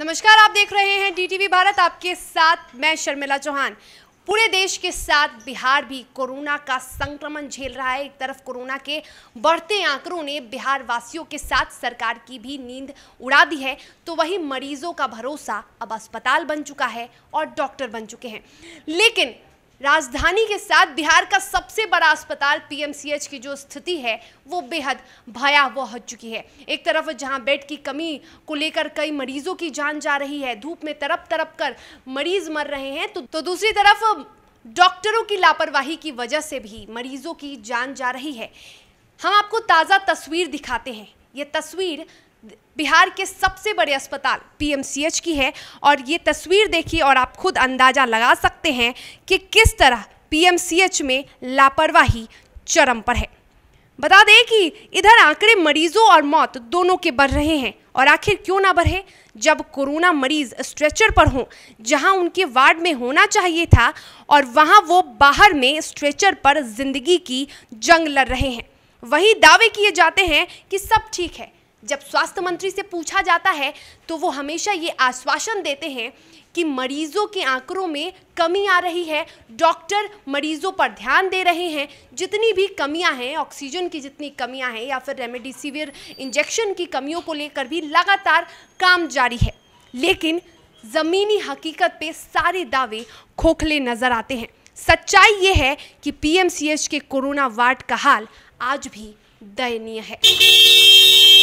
नमस्कार, आप देख रहे हैं डीटीवी भारत, आपके साथ मैं शर्मिला चौहान। पूरे देश के साथ बिहार भी कोरोना का संक्रमण झेल रहा है। एक तरफ़ कोरोना के बढ़ते आंकड़ों ने बिहार वासियों के साथ सरकार की भी नींद उड़ा दी है तो वही मरीजों का भरोसा अब अस्पताल बन चुका है और डॉक्टर बन चुके हैं। लेकिन राजधानी के साथ बिहार का सबसे बड़ा अस्पताल पीएमसीएच की जो स्थिति है वो बेहद भयावह हो चुकी है। एक तरफ़ जहाँ बेड की कमी को लेकर कई मरीजों की जान जा रही है धूप में तरप तरप कर मरीज़ मर रहे हैं तो, तो दूसरी तरफ़ डॉक्टरों की लापरवाही की वजह से भी मरीजों की जान जा रही है। हम आपको ताज़ा तस्वीर दिखाते हैं। ये तस्वीर बिहार के सबसे बड़े अस्पताल पीएमसीएच की है और ये तस्वीर देखिए और आप खुद अंदाज़ा लगा सकते हैं कि किस तरह पीएमसीएच में लापरवाही चरम पर है। बता दें कि इधर आंकड़े मरीजों और मौत दोनों के बढ़ रहे हैं और आखिर क्यों ना बढ़े? जब कोरोना मरीज़ स्ट्रेचर पर हों, जहाँ उनके वार्ड में होना चाहिए था और वहाँ वो बाहर में स्ट्रेचर पर ज़िंदगी की जंग लड़ रहे हैं। वही दावे किए जाते हैं कि सब ठीक है जब स्वास्थ्य मंत्री से पूछा जाता है तो वो हमेशा ये आश्वासन देते हैं कि मरीजों के आंकड़ों में कमी आ रही है। डॉक्टर मरीजों पर ध्यान दे रहे हैं। जितनी भी कमियाँ हैं, ऑक्सीजन की जितनी कमियाँ हैं या फिर रेमडेसिविर इंजेक्शन की कमियों को लेकर भी लगातार काम जारी है। लेकिन ज़मीनी हकीकत पे सारे दावे खोखले नज़र आते हैं। सच्चाई ये है कि पीएमसीएच के कोरोना वार्ड का हाल आज भी दयनीय है।